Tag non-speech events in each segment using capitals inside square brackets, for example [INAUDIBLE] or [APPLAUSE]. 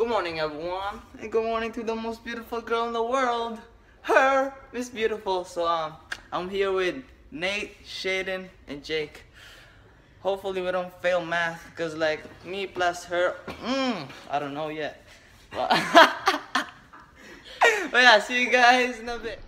Good morning, everyone, and good morning to the most beautiful girl in the world, her, Miss Beautiful. So, um, I'm here with Nate, Shaden, and Jake. Hopefully, we don't fail math, cause like me plus her, mm, I don't know yet. But, [LAUGHS] but yeah, see you guys in a bit.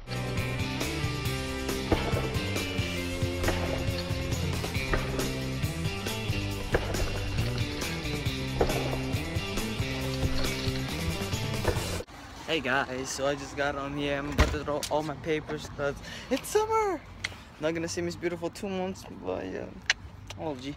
Hey guys, so I just got on here. I'm about to throw all my papers because it's summer. Not gonna see Miss Beautiful two months, but yeah. Oh gee.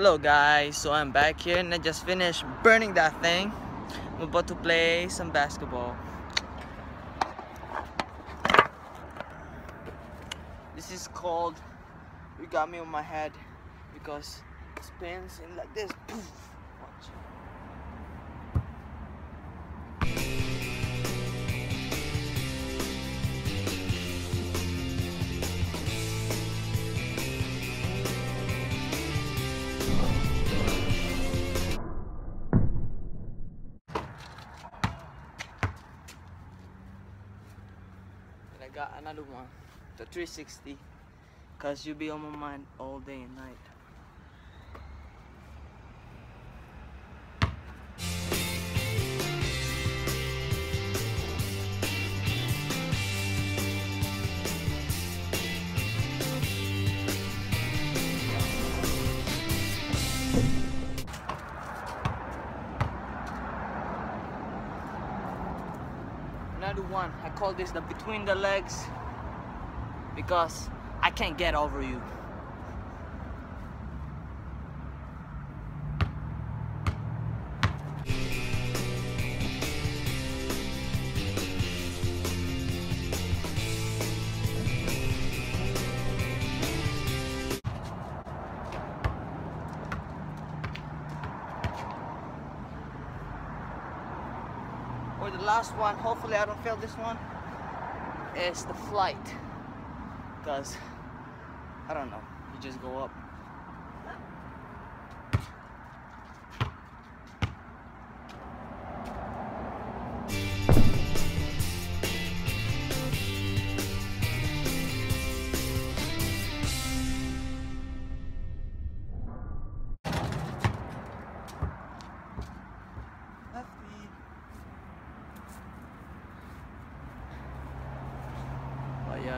Hello guys, so I'm back here and I just finished burning that thing. I'm about to play some basketball. This is called You Got Me on My Head because it spins in like this. Poof. Watch. Got another one, the 360, cause you'll be on my mind all day and night. Call this the between the legs because I can't get over you. The last one. Hopefully I don't fail this one. Is the flight. Because I don't know. You just go up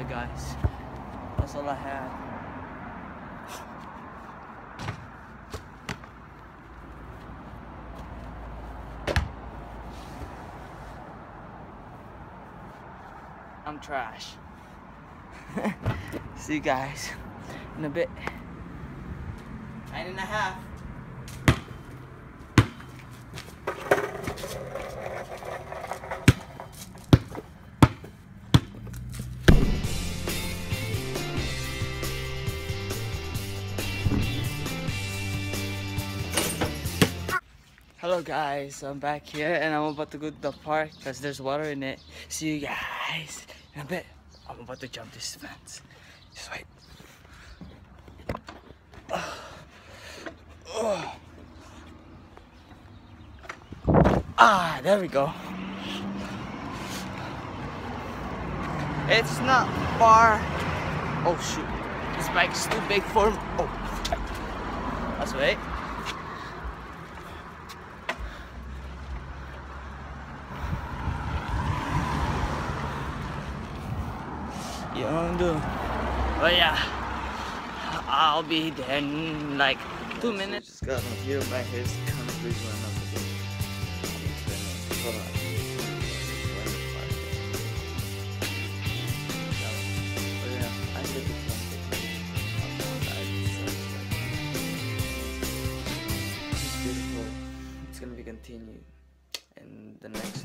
Guys, that's all I had. I'm trash. [LAUGHS] See you guys in a bit. Nine and a half. Hello guys, I'm back here and I'm about to go to the park because there's water in it. See you guys in a bit. I'm about to jump this fence. Just wait. Ah, there we go. It's not far Oh shoot. This bike is too big for me. Oh. Let's wait. Dude. But yeah. I'll be there in like two minutes. Just got home here. My hair's kind of freezing right now. Hold on. It's gonna be continued in the next.